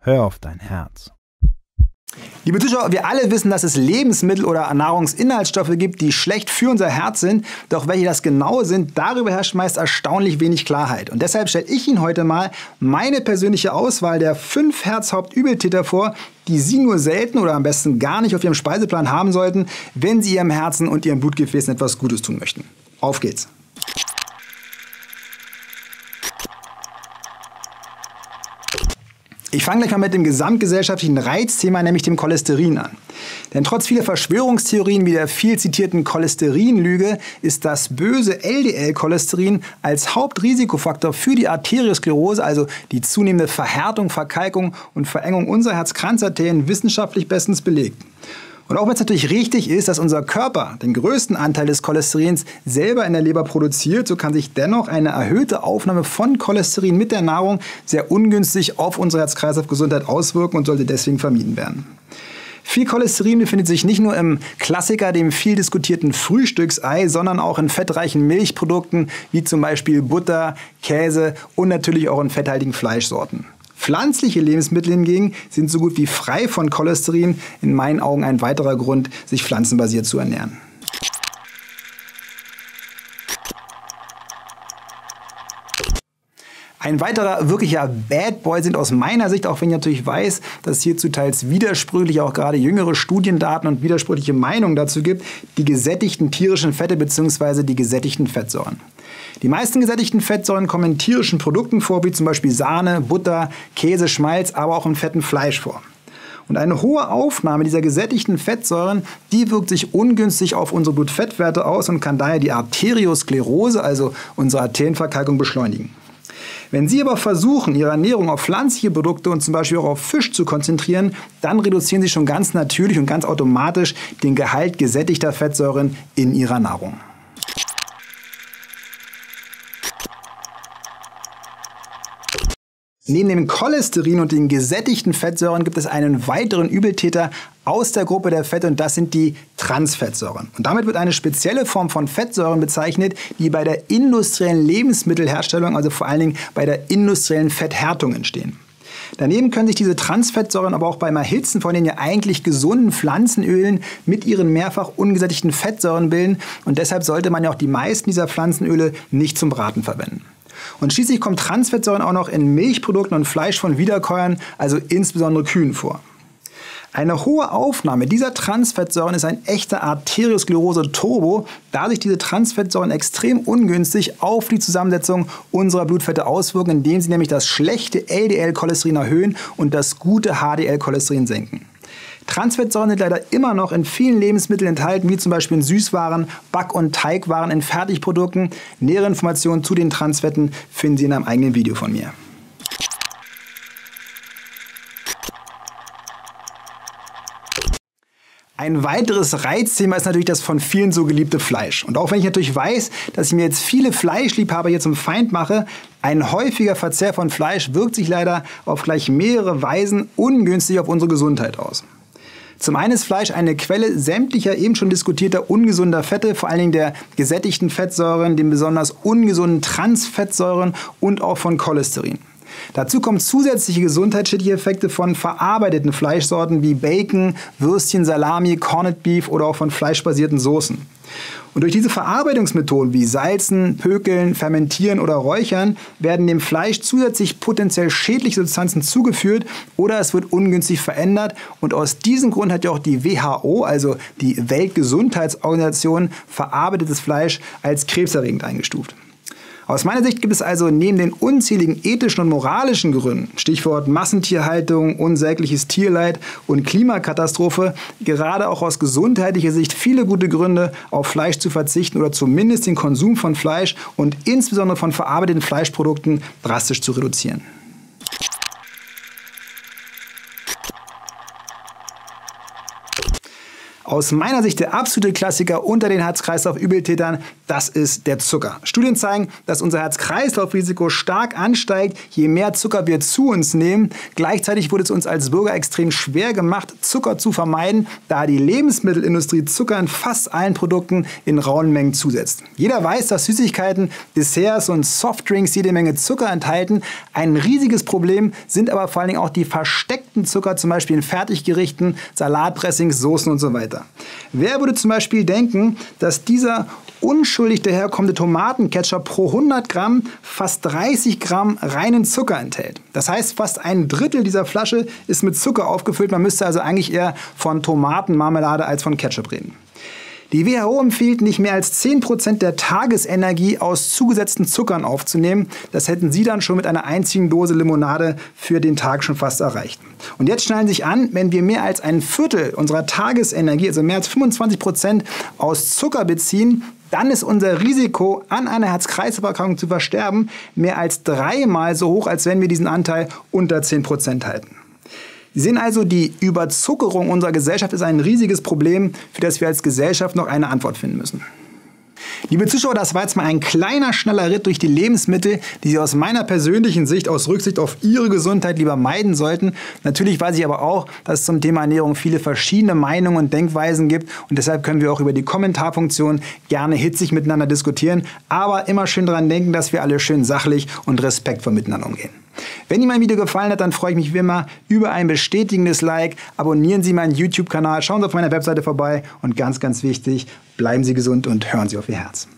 Hör auf dein Herz. Liebe Zuschauer, wir alle wissen, dass es Lebensmittel oder Nahrungsinhaltsstoffe gibt, die schlecht für unser Herz sind. Doch welche das genau sind, darüber herrscht meist erstaunlich wenig Klarheit. Und deshalb stelle ich Ihnen heute mal meine persönliche Auswahl der fünf Herzhauptübeltäter vor, die Sie nur selten oder am besten gar nicht auf Ihrem Speiseplan haben sollten, wenn Sie Ihrem Herzen und Ihren Blutgefäßen etwas Gutes tun möchten. Auf geht's! Ich fange gleich mal mit dem gesamtgesellschaftlichen Reizthema, nämlich dem Cholesterin an. Denn trotz vieler Verschwörungstheorien wie der viel zitierten Cholesterinlüge ist das böse LDL-Cholesterin als Hauptrisikofaktor für die Arteriosklerose, also die zunehmende Verhärtung, Verkalkung und Verengung unserer Herz-Kranz-Arterien, wissenschaftlich bestens belegt. Und auch wenn es natürlich richtig ist, dass unser Körper den größten Anteil des Cholesterins selber in der Leber produziert, so kann sich dennoch eine erhöhte Aufnahme von Cholesterin mit der Nahrung sehr ungünstig auf unsere Herz-Kreislauf-Gesundheit auswirken und sollte deswegen vermieden werden. Viel Cholesterin befindet sich nicht nur im Klassiker, dem viel diskutierten Frühstücksei, sondern auch in fettreichen Milchprodukten wie zum Beispiel Butter, Käse und natürlich auch in fetthaltigen Fleischsorten. Pflanzliche Lebensmittel hingegen sind so gut wie frei von Cholesterin, in meinen Augen ein weiterer Grund, sich pflanzenbasiert zu ernähren. Ein weiterer wirklicher Bad Boy sind aus meiner Sicht, auch wenn ich natürlich weiß, dass es hierzu teils widersprüchliche, auch gerade jüngere Studiendaten und widersprüchliche Meinungen dazu gibt, die gesättigten tierischen Fette bzw. die gesättigten Fettsäuren. Die meisten gesättigten Fettsäuren kommen in tierischen Produkten vor, wie zum Beispiel Sahne, Butter, Käse, Schmalz, aber auch in fetten Fleisch vor. Und eine hohe Aufnahme dieser gesättigten Fettsäuren, die wirkt sich ungünstig auf unsere Blutfettwerte aus und kann daher die Arteriosklerose, also unsere Arterienverkalkung, beschleunigen. Wenn Sie aber versuchen, Ihre Ernährung auf pflanzliche Produkte und zum Beispiel auch auf Fisch zu konzentrieren, dann reduzieren Sie schon ganz natürlich und ganz automatisch den Gehalt gesättigter Fettsäuren in Ihrer Nahrung. Neben dem Cholesterin und den gesättigten Fettsäuren gibt es einen weiteren Übeltäter aus der Gruppe der Fette und das sind die Transfettsäuren. Und damit wird eine spezielle Form von Fettsäuren bezeichnet, die bei der industriellen Lebensmittelherstellung, also vor allen Dingen bei der industriellen Fetthärtung entstehen. Daneben können sich diese Transfettsäuren aber auch beim Erhitzen von den ja eigentlich gesunden Pflanzenölen mit ihren mehrfach ungesättigten Fettsäuren bilden und deshalb sollte man ja auch die meisten dieser Pflanzenöle nicht zum Braten verwenden. Und schließlich kommen Transfettsäuren auch noch in Milchprodukten und Fleisch von Wiederkäuern, also insbesondere Kühen vor. Eine hohe Aufnahme dieser Transfettsäuren ist ein echter Arteriosklerose-Turbo, da sich diese Transfettsäuren extrem ungünstig auf die Zusammensetzung unserer Blutfette auswirken, indem sie nämlich das schlechte LDL-Cholesterin erhöhen und das gute HDL-Cholesterin senken. Transfettsäuren sind leider immer noch in vielen Lebensmitteln enthalten, wie zum Beispiel in Süßwaren, Back- und Teigwaren, in Fertigprodukten. Nähere Informationen zu den Transfetten finden Sie in einem eigenen Video von mir. Ein weiteres Reizthema ist natürlich das von vielen so geliebte Fleisch. Und auch wenn ich natürlich weiß, dass ich mir jetzt viele Fleischliebhaber hier zum Feind mache, ein häufiger Verzehr von Fleisch wirkt sich leider auf gleich mehrere Weisen ungünstig auf unsere Gesundheit aus. Zum einen ist Fleisch eine Quelle sämtlicher eben schon diskutierter ungesunder Fette, vor allen Dingen der gesättigten Fettsäuren, den besonders ungesunden Transfettsäuren und auch von Cholesterin. Dazu kommen zusätzliche gesundheitsschädliche Effekte von verarbeiteten Fleischsorten wie Bacon, Würstchen, Salami, Corned Beef oder auch von fleischbasierten Soßen. Und durch diese Verarbeitungsmethoden wie Salzen, Pökeln, Fermentieren oder Räuchern werden dem Fleisch zusätzlich potenziell schädliche Substanzen zugeführt oder es wird ungünstig verändert. Und aus diesem Grund hat ja auch die WHO, also die Weltgesundheitsorganisation, verarbeitetes Fleisch als krebserregend eingestuft. Aus meiner Sicht gibt es also neben den unzähligen ethischen und moralischen Gründen, Stichwort Massentierhaltung, unsägliches Tierleid und Klimakatastrophe, gerade auch aus gesundheitlicher Sicht viele gute Gründe, auf Fleisch zu verzichten oder zumindest den Konsum von Fleisch und insbesondere von verarbeiteten Fleischprodukten drastisch zu reduzieren. Aus meiner Sicht der absolute Klassiker unter den Herz-Kreislauf-Übeltätern, das ist der Zucker. Studien zeigen, dass unser Herz-Kreislauf-Risiko stark ansteigt, je mehr Zucker wir zu uns nehmen. Gleichzeitig wurde es uns als Bürger extrem schwer gemacht, Zucker zu vermeiden, da die Lebensmittelindustrie Zucker in fast allen Produkten in rauen Mengen zusetzt. Jeder weiß, dass Süßigkeiten, Desserts und Softdrinks jede Menge Zucker enthalten. Ein riesiges Problem sind aber vor allen Dingen auch die versteckten Zucker, zum Beispiel in Fertiggerichten, Salatdressings, Soßen und so weiter. Wer würde zum Beispiel denken, dass dieser unschuldig daherkommende Tomatenketchup pro 100 Gramm fast 30 Gramm reinen Zucker enthält. Das heißt, fast ein Drittel dieser Flasche ist mit Zucker aufgefüllt. Man müsste also eigentlich eher von Tomatenmarmelade als von Ketchup reden. Die WHO empfiehlt, nicht mehr als 10% der Tagesenergie aus zugesetzten Zuckern aufzunehmen. Das hätten Sie dann schon mit einer einzigen Dose Limonade für den Tag schon fast erreicht. Und jetzt schnallen Sie sich an, wenn wir mehr als ein Viertel unserer Tagesenergie, also mehr als 25% aus Zucker beziehen, dann ist unser Risiko, an einer Herz-Kreislauf-Erkrankung zu versterben, mehr als dreimal so hoch, als wenn wir diesen Anteil unter 10% halten. Sie sehen also, die Überzuckerung unserer Gesellschaft ist ein riesiges Problem, für das wir als Gesellschaft noch eine Antwort finden müssen. Liebe Zuschauer, das war jetzt mal ein kleiner, schneller Ritt durch die Lebensmittel, die Sie aus meiner persönlichen Sicht, aus Rücksicht auf Ihre Gesundheit lieber meiden sollten. Natürlich weiß ich aber auch, dass es zum Thema Ernährung viele verschiedene Meinungen und Denkweisen gibt und deshalb können wir auch über die Kommentarfunktion gerne hitzig miteinander diskutieren, aber immer schön daran denken, dass wir alle schön sachlich und respektvoll miteinander umgehen. Wenn Ihnen mein Video gefallen hat, dann freue ich mich wie immer über ein bestätigendes Like. Abonnieren Sie meinen YouTube-Kanal, schauen Sie auf meiner Webseite vorbei und ganz, ganz wichtig, bleiben Sie gesund und hören Sie auf Ihr Herz.